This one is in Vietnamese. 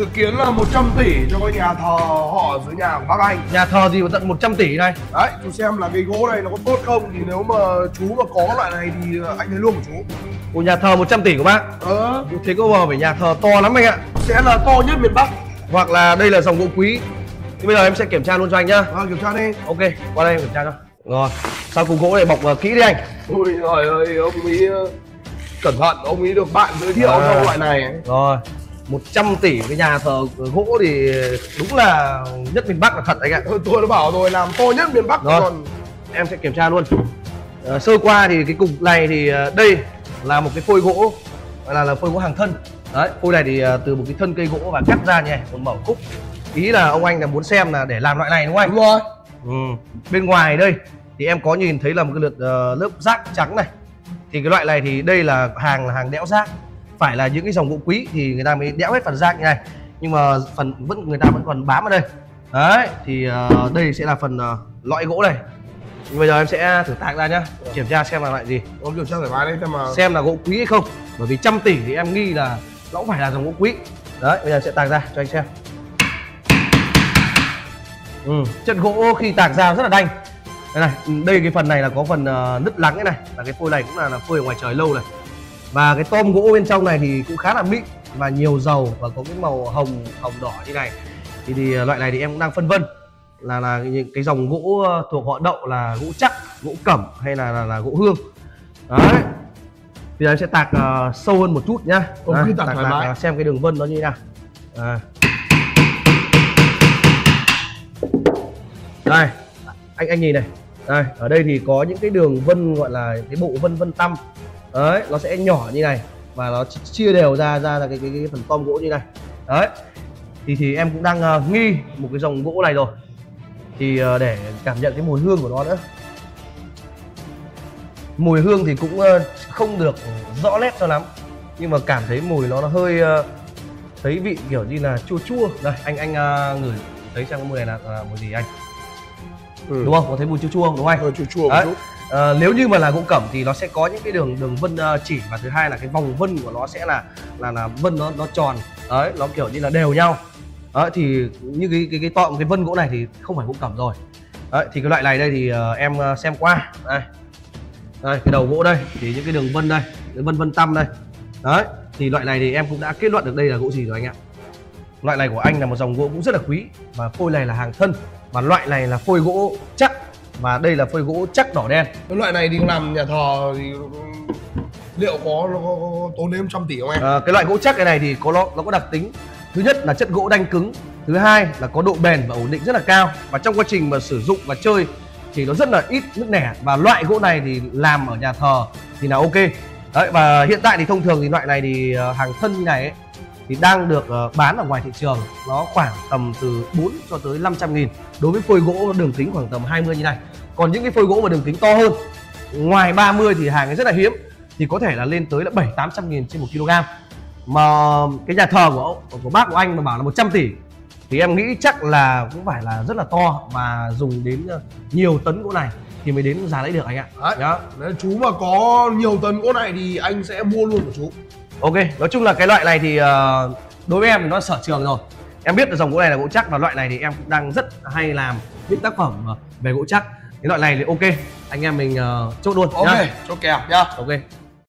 dự kiến là 100 tỷ cho cái nhà thờ họ dưới nhà của bác anh. Nhà thờ gì mà tận 100 tỷ này đấy chú xem là cái gỗ này nó có tốt không? Thì nếu mà chú mà có loại này thì anh lấy luôn của chú. Của nhà thờ 100 tỷ của bác. Ờ. Thế có vào phải nhà thờ to lắm anh ạ? Sẽ là to nhất miền bắc. Hoặc là đây là dòng gỗ quý. Thì bây giờ em sẽ kiểm tra luôn cho anh nhá. À, kiểm tra đi. Ok qua đây em kiểm tra cho. Rồi sau cục gỗ này bọc uh, kỹ đi anh? Ôi trời ơi ông ấy ờ, cẩn thận ông ấy được bạn giới thiệu À. cho loại này. Ấy. rồi 100 tỷ cái nhà thờ gỗ thì đúng là nhất miền Bắc là thật anh ạ. Tôi đã bảo rồi làm to nhất miền bắc Rồi. còn em sẽ kiểm tra luôn. Ờ, sơ qua thì cái cục này thì ờ, đây là một cái phôi gỗ gọi là là phôi gỗ hàng thân. Đấy phôi này thì ờ, từ một cái thân cây gỗ và cắt ra như này một mẩu khúc ý là ông anh là muốn xem là để làm loại này đúng không anh? Đúng rồi. Ừ. bên ngoài đây thì em có nhìn thấy là một cái lượt ờ, lớp rác trắng này. Thì cái loại này thì đây là hàng là hàng đẽo rác phải là những cái dòng gỗ quý thì người ta mới đẽo hết phần rác như này. Nhưng mà phần vẫn người ta vẫn còn bám ở đây. Đấy thì ờ, đây sẽ là phần ờ, lõi gỗ này. Nhưng bây giờ em sẽ thử tạc ra nhá kiểm tra xem là loại gì. Ông kiểm tra thoải mái đấy xem mà. Xem là gỗ quý hay không. Bởi vì trăm tỷ thì em nghi là nó cũng phải là dòng gỗ quý. Đấy bây giờ sẽ tạc ra cho anh xem. Ừ, chất gỗ khi tạc ra rất là đanh. Đây này đây cái phần này là có phần ờ, nứt lắng cái này. Là cái phôi này cũng là, là phôi ở ngoài trời lâu này và cái tom gỗ bên trong này thì cũng khá là mịn và nhiều dầu và có cái màu hồng hồng đỏ như này. Thì, thì ờ, loại này thì em cũng đang phân vân là là những cái dòng gỗ ờ, thuộc họ đậu là gỗ chắc gỗ cẩm hay là là, là gỗ hương. Đấy. Giờ em sẽ tạc ờ, sâu hơn một chút nhá. Ông Đây, cứ tạc thoải mái. xem cái đường vân nó như thế nào. À. đây anh anh nhìn này. Đây ở đây thì có những cái đường vân gọi là cái bộ vân vân tăm đấy nó sẽ nhỏ như này và nó ch- chia đều ra ra là cái, cái, cái phần tom gỗ như này. Đấy thì thì em cũng đang ờ, nghi một cái dòng gỗ này rồi. Thì ờ, để cảm nhận cái mùi hương của nó nữa. Mùi hương thì cũng ờ, không được rõ nét cho lắm nhưng mà cảm thấy mùi nó, nó hơi ờ, thấy vị kiểu như là chua chua. Đây anh anh ờ, ngửi thấy xem cái mùi này là, là mùi gì anh? Ừ. đúng không? Có thấy mùi chua chua không? Đúng không anh? Hơi chua chua một Đấy. chút Ờ, nếu như mà là gỗ cẩm thì nó sẽ có những cái đường đường vân ờ, chỉ và thứ hai là cái vòng vân của nó sẽ là là là vân nó nó tròn. Đấy nó kiểu như là đều nhau. Đấy thì như cái cái cái tọm cái vân gỗ này thì không phải gỗ cẩm rồi. Đấy thì cái loại này đây thì uh, em xem qua. Đây. Đây cái đầu gỗ đây thì những cái đường vân đây cái vân vân tăm đây. Đấy thì loại này thì em cũng đã kết luận được đây là gỗ gì rồi anh ạ. Loại này của anh là một dòng gỗ cũng rất là quý và phôi này là hàng thân. Và loại này là phôi gỗ chắc và đây là phôi gỗ chắc đỏ đen. Cái loại này đi làm nhà thờ thì liệu có nó có, có, có tốn đến trăm tỷ không em? À, cái loại gỗ chắc cái này thì có nó nó có đặc tính. Thứ nhất là chất gỗ đanh cứng. Thứ hai là có độ bền và ổn định rất là cao. Và trong quá trình mà sử dụng và chơi thì nó rất là ít nứt nẻ. Và loại gỗ này thì làm ở nhà thờ thì là ok. Đấy và hiện tại thì thông thường thì loại này thì ờ, hàng thân như này ấy, thì đang được ờ, bán ở ngoài thị trường. Nó khoảng tầm từ 4 cho tới 500 nghìn. Đối với phôi gỗ đường kính khoảng tầm 20 như này. Còn những cái phôi gỗ mà đường kính to hơn ngoài 30 thì hàng ấy rất là hiếm. Thì có thể là lên tới là 7 800 nghìn trên một kg mà cái nhà thờ của ông- của bác của anh mà bảo là 100 tỷ thì em nghĩ chắc là cũng phải là rất là to và dùng đến ờ, nhiều tấn gỗ này thì mới đến giá đấy được anh ạ. Đấy. Đó. Nếu chú mà có nhiều tấn gỗ này thì anh sẽ mua luôn của chú ok nói chung là cái loại này thì ờ, đối với em nó sở trường rồi. Em biết là dòng gỗ này là gỗ chắc và loại này thì em cũng đang rất hay làm những tác phẩm ờ, về gỗ chắc. Cái loại này thì ok anh em mình ờ, chốt luôn ok nhá. cho kèo nhá. Ok